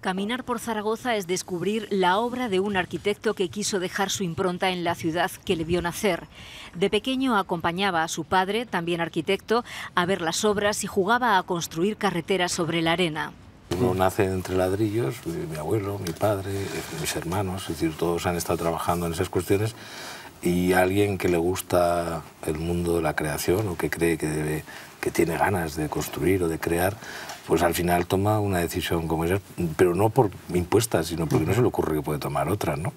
Caminar por Zaragoza es descubrir la obra de un arquitecto que quiso dejar su impronta en la ciudad que le vio nacer. De pequeño acompañaba a su padre, también arquitecto, a ver las obras y jugaba a construir carreteras sobre la arena. Uno nace entre ladrillos, mi abuelo, mi padre, mis hermanos, es decir, todos han estado trabajando en esas cuestiones y alguien que le gusta el mundo de la creación o que cree que, debe, tiene ganas de construir o de crear, pues al final toma una decisión como esa, pero no por impuesta, sino porque no se le ocurre que puede tomar otra, ¿no?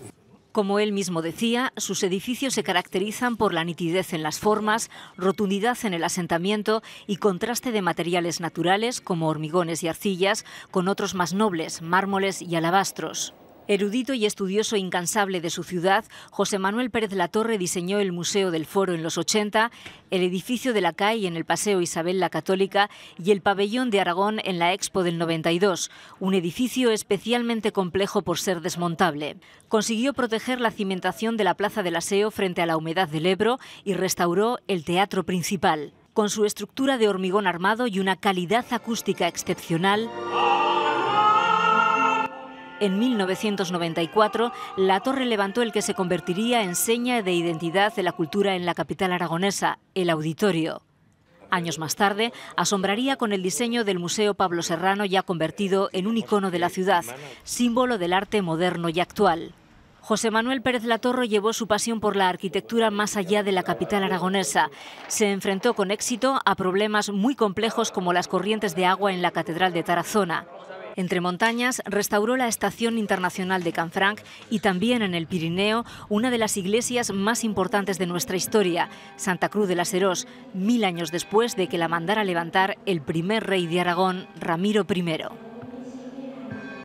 Como él mismo decía, sus edificios se caracterizan por la nitidez en las formas, rotundidad en el asentamiento y contraste de materiales naturales como hormigones y arcillas con otros más nobles, mármoles y alabastros. Erudito y estudioso incansable de su ciudad, José Manuel Pérez Latorre diseñó el Museo del Foro en los 80, el edificio de la CAI en el Paseo Isabel la Católica y el Pabellón de Aragón en la Expo del 92, un edificio especialmente complejo por ser desmontable. Consiguió proteger la cimentación de la Plaza del Aseo frente a la humedad del Ebro y restauró el teatro principal. Con su estructura de hormigón armado y una calidad acústica excepcional, en 1994, la torre levantó el que se convertiría en seña de identidad de la cultura en la capital aragonesa, el auditorio. Años más tarde, asombraría con el diseño del Museo Pablo Serrano ya convertido en un icono de la ciudad, símbolo del arte moderno y actual. José Manuel Pérez Latorro llevó su pasión por la arquitectura más allá de la capital aragonesa. Se enfrentó con éxito a problemas muy complejos como las corrientes de agua en la Catedral de Tarazona. Entre montañas, restauró la Estación Internacional de Canfranc y también en el Pirineo una de las iglesias más importantes de nuestra historia, Santa Cruz de las Herós, mil años después de que la mandara levantar el primer rey de Aragón, Ramiro I.